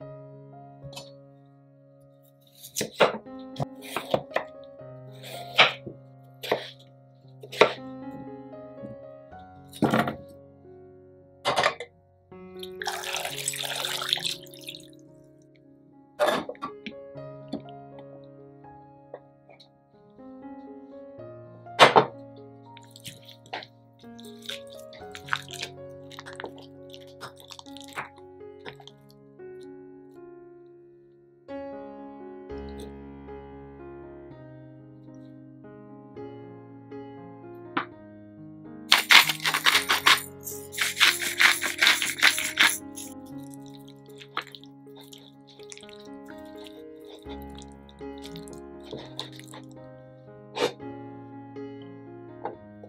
you